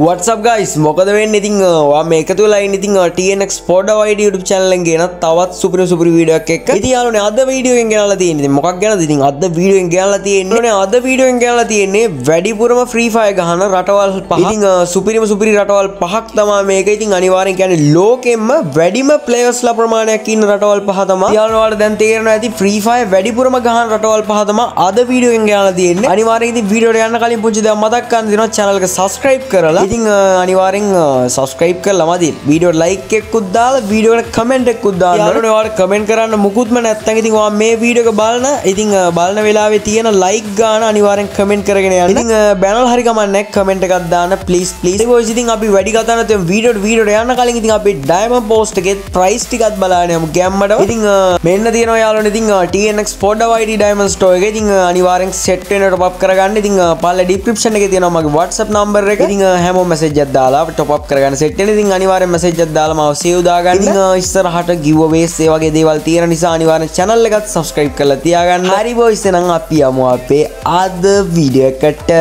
WhatsApp guys මොකද වෙන්න? ඉතින් වා මේ එකතු වෙලා ඉන්න. ඉතින් TNX පොඩ වයිඩ YouTube channel එකෙන් ගෙන තවත් සුපිරි සුපිරි වීඩියෝ එකක් එක්ක. ඉතින් යාළුවනේ අද වීඩියෝ එකෙන් ගෙනල්ලා තියෙන්නේ. ඉතින් මොකක් ගැනද? ඉතින් අද වීඩියෝ එකෙන් ගෙනල්ලා තියෙන්නේ. අද වීඩියෝ එකෙන් ගෙනල්ලා තියෙන්නේ වැඩිපුරම Free Fire ගහන රටවල් පහ ඉතින් සුපිරිම සුපිරි රටවල් පහක් තමයි මේක. ඉතින් අනිවාර්යෙන් කියන්නේ ලෝකෙම්ම වැඩිම ප්ලේයර්ස්ලා ප්‍රමාණයක් ඉන්න රටවල් පහ තමයි යාළුවාට දැන් තේරෙනවා ඇති Free Fire වැඩිපුරම ගහන රටවල් පහ තමයි අද වීඩියෝ එකෙන් ගෙනල්ලා තියෙන්නේ. අනිවාර්යෙන් ඉතින් වීඩියෝට යන්න කලින් පුංචි දෙයක් මතක් කරන්න දෙනවා channel එක subscribe කරලා. ඉතින් අනිවාරෙන් සස්ක්‍රයිප් කර මති වීඩියෝ ලයික් එක්කුත් දාලා වීඩියෝට කමෙන්ට් ඕනේ ඔයාලට කමෙන්ට් කරන්න මුකුත්ම නැත්නම් ඉතින් ඔයා මේ වීඩියෝ එක බලන ඉතින් බලන වෙලාවේ තියෙන ලයික් ගාන අනිවාර්යෙන් කමෙන්ට් කරගෙන යන්න. බැනල් හරි කමන්නේ කමෙන්ට් එකක් දාන්න ප්ලීස් ප්ලීස් ඉතින් අපි වැඩි කතා නැතුව වීඩියෝට යන්න කලින් ඉතින් අපි ඩයමන්ඩ් පෝස්ට් එකේ ප්‍රයිස් ටිකක් බලන්න යමු ගැම්මඩ ඉතින් මෙන්න තියෙනවා යාළුවනේ ඉතින් TNX පොඩ YD ඩයමන්ඩ් ස්ටෝර් එකේ. ඉතින් අනිවාර්යෙන් සෙට් වෙන ටොප් අප් කරගන්න. ඉතින් පල්ල ඩිස්ක්‍රිප්ෂන් එකේ තියෙනවා මගේ WhatsApp නම්බර් එක. ඉතින් හැමෝම මැසේජ් දාලා ටොප් කරගන්න. සෙට් වෙන ඉතින් අනිවාර්යෙන් මැසේජ් එකක් දාලා මාව සේව් දාගන්න. ඉතින් ඉස්සරහට ගිව් අවේස් ඒ වගේ දේවල් තියෙන නිසා අනිවාර්යෙන් channel එකත් subscribe කරලා තියාගන්න. හරි boys එහෙනම් අපි යමු අපේ අද වීඩියෝ එකට.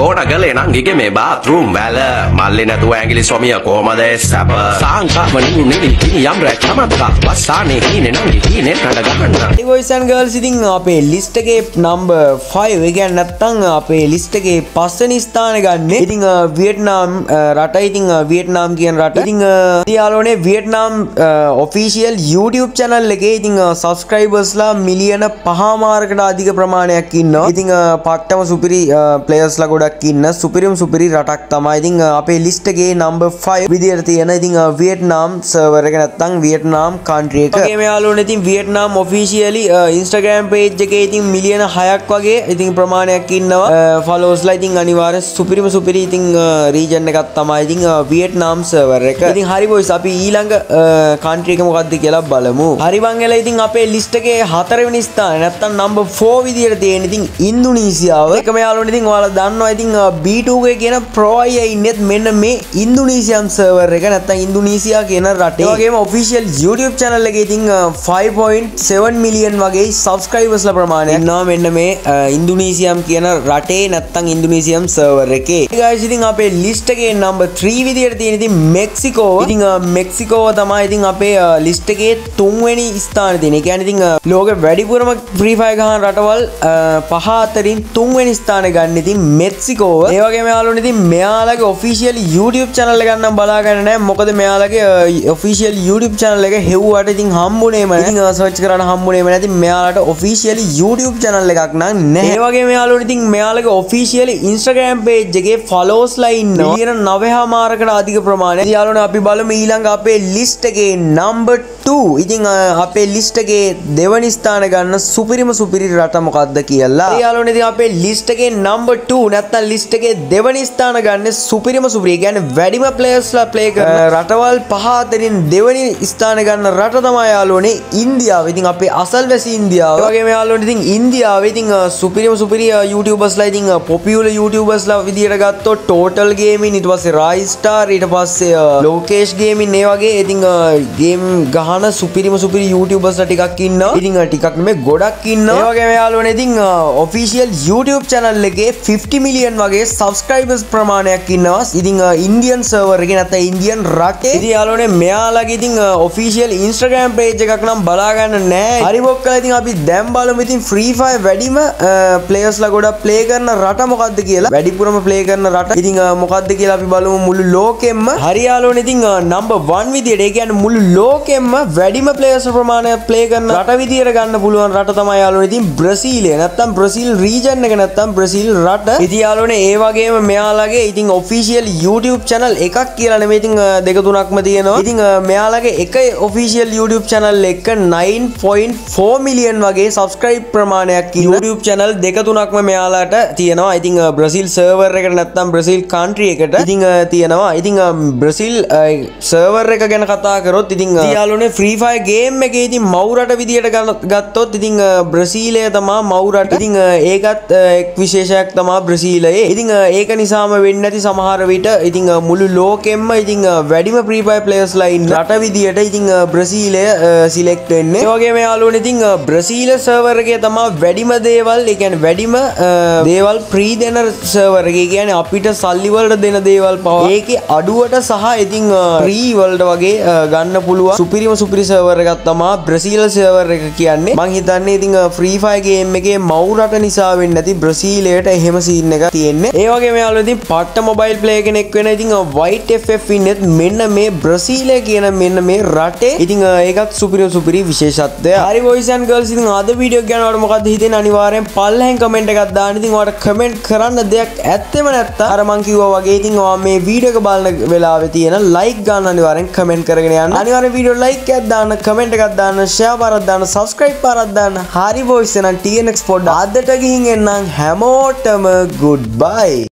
ගෝඩ ගලේ නම් ගිගේ මේ බාත්රූම් වැල. මල්ලි නැතුව ඇඟිලි සොමිය කොහමද සැප? සංකමනි නිලි කිනි යම් රැක්කමත්ක වස්සානේ හීනේ නම් හීනේ නඩ ගන්න. හරි boys and girls ඉතින් අපේ list එකේ number 5 ඒ කියන්නේ නැත්තම් අපේ list එකේ පස්වෙනි ස්ථානේ ගන්න. ඉතින් වියට්නාම් uh, රට ඉතින් වියට්නාම් uh, කියන රට. ඉතින් යාලෝනේ වියට්නාම් ඔෆිසිියල් YouTube channel එකේ ඉතින් සබස්ක්‍රයිබර්ස්ලා මිලියන පහමාරකට අධික ප්‍රමාණයක් ඉන්නවා. ඉතිං uh, පට්ටම සුපිරි පලේස්ලා ගොඩක් ඉන්න. සුපිරිම් සුපිරි රටක් තමයි. ඉතිං අපේ ලිස්ටගේ නම්බ 5 විදියට තියෙන ඉතිං වියට්නාම් සර්වර එක නැත්තං වියට්නාම් කන්ට්‍රිය එක. මේ යාලුවනේ ඉතින් වියට්නාම් ඔෆිසිියලි ඉන්ස්ටග්‍රෑම් පේජ් එකේ ඉතින් මිලියන හයක් වගේ ඉතින් ප්‍රමාණයක් ඉන්නවා. ෆලෝස්ලා ඉතින් අනිවාර්ය සුපිරිම සුපිරි ඉතින් රීජන් එකක් තමයි. ඉතින් වියට්නාම් සර්වර් එක. ඉතින් හරි බොයිස් අපි ඊළඟ කන්ට්‍රි එක මොකක්ද කියලා බලමු. හරි බංගල ඉතින් අපේ ලිස්ට් එකේ හතරවෙනි ස්ථානේ නැත්තම් නම්බර් 4 විදියට තියෙන ඉතින් ඉන්දුනීසියාව. එකම යාළුවනේ ඉතින් ඔයාලා දන්නවා. ඉතින් B2 එකේ කියන ප්‍රෝ අය ඉන්නෙත් මෙන්න මේ ඉන්දුනීසියම් සර්වර් එක නැත්තම් ඉන්දුනීසියා කියන රටේ. ඒ වගේම ඔෆිෂියල් YouTube channel එකේ ඉතින් 5.7 මිලියන් වගේ සබස්ක්‍රයිබර්ස්ලා ප්‍රමාණයක් ඉන්නවා මෙන්න මේ ඉන්දුනීසියම් කියන රටේ නැත්තම් ඉන්දුනීසියම් සර්වර් එකේ. Guys ඉතින් අපේ ලිස්ට් එකේ නම්බර් 3 විදියට තියෙන ඉතින් මෙක්සිකෝ ඉතින් මෙක්සිකෝ තමයි ඉතින් අපේ ලිස්ට් එකේ තුන්වෙනි ස්ථානේ තියෙන. ඒ කියන්නේ ඉතින් ලෝකෙ වැඩිපුරම ෆ්‍රී ෆයර් ගහන රටවල් පහ අතරින් තුන්වෙනි ස්ථානේ ගන්න ඉතින් මෙක්සිකෝව. ඒ වගේම යාළුවනේ ඉතින් මෙයාලගේ ඔෆිෂියල් YouTube channel එක ගන්නම් බලා ගන්න නෑ. මොකද මෙයාලගේ ඔෆිෂියල් YouTube channel එක හෙව්වට ඉතින් හම්බුනේම නෑ. ඉතින් සර්ච් කරලා හම්බුනේම නැති මෙයාලට ඔෆිෂියල් YouTube channel එකක් නම් නැහැ. ඒ වගේම යාළුවනේ ඉතින් මෙයාලගේ ඔෆිෂියල් Instagram page එකේ followsලා ඉන්නවා. මිලියන 9මාරකට අධික ප්‍රමාණයක්. ඉතින් යාළුවනේ අපි බලමු ඊළඟ අපේ list එකේ number 2. ඉතින් අපේ එකේ දෙවනි ස්ථාන ගන්න සුපිරිම සුපිරි රට මොකක්ද කියලා. ඉතින් අපේ එකේ number 2 නැත්තම් list එකේ දෙවනි ස්ථාන ගන්න සුපිරිම සුපිරි. කියන්නේ වැඩිම players-ලා play කරන රටවල් පහ අතරින් දෙවනි ස්ථාන ගන්න රට තමයි යාළුවනේ ඉන්දියාව. ඉතින් අපේ අසල්වැසි ඉන්දියාව. ඒ වගේම යාළුවනේ ඉතින් ඉන්දියාව ඉතින් සුපිරිම සුපිරි YouTubers-ලා ඉතින් popular YouTubers-ලා විදියට ගත්තොත් Total Gaming ඊට පස්සේ Raistar ඊට පස්සේ ලෝකේෂ් ගේමින් ඒ වගේ ඉතින් ගේම් ගහන සුපිරිම සුපිරි YouTubers ටිකක් ඉන්නවා. ඉතින් ටිකක් නෙමෙයි ගොඩක් ඉන්නවා. ඒ වගේම යාළුවනේ ඉතින් official YouTube channel එකේ 50 මිලියන් වගේ subscribers ප්‍රමාණයක් ඉන්නවා. ඉතින් Indian server එකේ නැත්නම් Indian රටේ. ඉතින් යාළුවනේ මෙයාලගේ ඉතින් official Instagram page එකක් නම් බලා ගන්න නෑ. හරි බොක්කලා ඉතින් අපි දැන් බලමු ඉතින් Free Fire වැඩිම players-ලා ගොඩක් play කරන රට මොකක්ද කියලා. වැඩිපුරම play කරන රට. ඉතින් මොකක්ද කියලා අපි බලමු මුළු ලෝකෙම්ම. හරි යාළුවනේ ඉතින් number 1 විදියට ඒ කියන්නේ මුළු ලෝකෙම්ම වැඩිම ප්ලේයර්ස් ප්‍රමාණය ප්ලේ කරන රට විදියට ගන්න පුළුවන් රට තමයි යාළුවනේ. ඉතින් බ්‍රසීලය නැත්තම් බ්‍රසීල් රීජන් එක නැත්තම් බ්‍රසීල් රට. ඉතින් යාළුවනේ ඒ වගේම මෙයාලගේ ඉතින් ඔෆිෂියල් YouTube channel එකක් කියලා නෙමෙයි. ඉතින් දෙක තුනක්ම තියෙනවා. ඉතින් මෙයාලගේ එක ඔෆිෂියල් YouTube channel එක 9.4 මිලියන් වගේ subscribe ප්‍රමාණයක් YouTube channel දෙක තුනක්ම මෙයාලට තියෙනවා. ඉතින් බ්‍රසීල් සර්වර් එකට නැත්තම් බ්‍රසීල් country එකට. ඉතින් තියෙනවා. ඉතින් බ්‍රසීල් සර්වර් එක ගැන කතා කරොත් ඉතින් යාළුවනේ ෆ්‍රී ෆයර් ගේම් එකේ ඉතින් මව් රට විදියට ගත්තොත් ඉතින් බ්‍රසීලය තමා මව් රට ඉතින් ඒකත් එක් විශේෂයක් තමා බ්‍රසීලයේ. ඉතින් ඒක නිසාම වෙන්නේ නැති සමහර විට ඉතින් මුළු ලෝකෙම්ම ඉතින් වැඩිම ෆ්‍රී ෆයර් ප්ලේයර්ස්ලා ඉන්න රට විදියට ඉතින් බ්‍රසීලය සිලෙක්ට් වෙන්නේ. ඒ වගේම යාළුවනේ ඉතින් බ්‍රසීල සර්වර් එකේ තමා වැඩිම දේවල් ඒ කියන්නේ වැඩිම දේවල් ෆ්‍රී දෙන සර්වර් එක. කියන්නේ අපිට සල්ලි පලිවලට දෙන දේවල් පවා. ඒකේ අඩුවට සහ ඉතින් ෆ්‍රී වලට වගේ අ, ගන්න පුළුවන්. සුපිරිම සුපිරි සර්වර් එකක් තමා බ්‍රසීල් සර්වර් එක කියන්නේ. මං හිතන්නේ ඉතින් ෆ්‍රී ෆයර් ගේම් එකේ මව් රට නිසා වෙන්නේ නැති බ්‍රසීලයට එහෙම සීන් එකක් තියෙන්නේ. ඒ වගේ මෙයාලෝ ඉතින් පට්ට මොබයිල් ප්ලේ කෙනෙක් වෙන ඉතින් වයිට් FF ඉන්නෙත් මෙන්න මේ බ්‍රසීලය කියන මෙන්න මේ රටේ. ඉතින් අ, ඒකත් සුපිරි සුපිරි විශේෂත්වය හරි බොයිස් ඇන්ඩ් ගර්ල්ස් ඉතින් අද වීඩියෝ ගැන ඔයාලට මොකක්ද හිතෙන්නේ? අනිවාර්යෙන් පල්ලෙන් කමෙන්ට් එකක් දාන්න. ඉතින් ඔයාලට කමෙන්ට් කරන්න දෙයක් ඇත්තෙම නැත්නම් අර මං කිව්වා වගේ ඉතින් ඔයා මේ වීඩියෝ එක බලන වෙලාවේ තියෙන ලයික් ගන්න අනිවාර්යෙන් කමෙන්ට් කරගෙන යන්න. අනිවාර්යෙන් වීඩියෝ ලයික් එකක් දාන්න කමෙන්ට් එකක් දාන්න ෂෙයා පාරක් දාන්න සබස්ක්‍රයිබ් පාරක් දාන්න. හරි බොයිස් එහෙනම් TNX පොඩ්ඩ අදට ගිහින් එන්නම් හැමෝටම ගුඩ් බයි